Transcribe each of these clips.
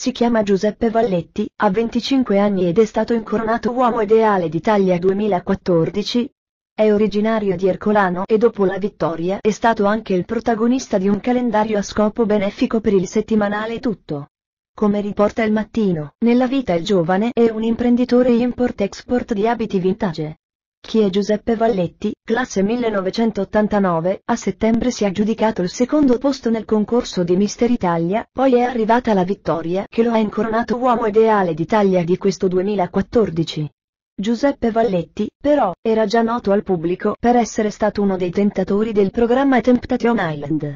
Si chiama Giuseppe Valletti, ha 25 anni ed è stato incoronato uomo ideale d'Italia 2014. È originario di Ercolano e dopo la vittoria è stato anche il protagonista di un calendario a scopo benefico per il settimanale Tutto. Come riporta il mattino, nella vita il giovane è un imprenditore import-export di abiti vintage. Chi è Giuseppe Valletti, classe 1989, a settembre si è aggiudicato il secondo posto nel concorso di Mister Italia, poi è arrivata la vittoria che lo ha incoronato uomo ideale d'Italia di questo 2014. Giuseppe Valletti, però, era già noto al pubblico per essere stato uno dei tentatori del programma Temptation Island.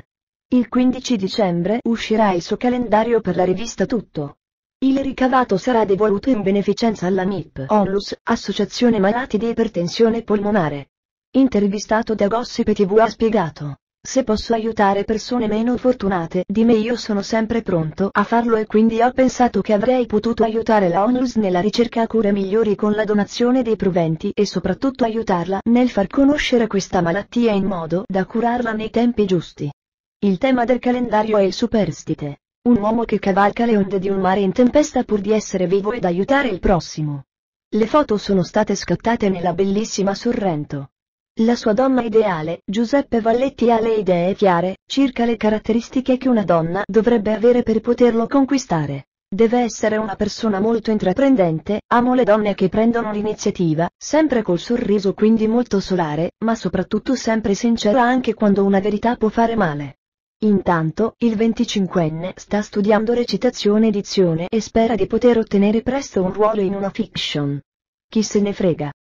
Il 15 dicembre uscirà il suo calendario per la rivista Tutto. Il ricavato sarà devoluto in beneficenza alla MIP Onlus, Associazione Malati di Ipertensione Polmonare. Intervistato da Gossip TV ha spiegato. Se posso aiutare persone meno fortunate di me io sono sempre pronto a farlo e quindi ho pensato che avrei potuto aiutare la Onlus nella ricerca a cure migliori con la donazione dei proventi e soprattutto aiutarla nel far conoscere questa malattia in modo da curarla nei tempi giusti. Il tema del calendario è il superstite. Un uomo che cavalca le onde di un mare in tempesta pur di essere vivo ed aiutare il prossimo. Le foto sono state scattate nella bellissima Sorrento. La sua donna ideale, Giuseppe Valletti ha le idee chiare, circa le caratteristiche che una donna dovrebbe avere per poterlo conquistare. Deve essere una persona molto intraprendente, amo le donne che prendono l'iniziativa, sempre col sorriso quindi molto solare, ma soprattutto sempre sincera anche quando una verità può fare male. Intanto, il 25enne sta studiando recitazione edizione e spera di poter ottenere presto un ruolo in una fiction. Chi se ne frega.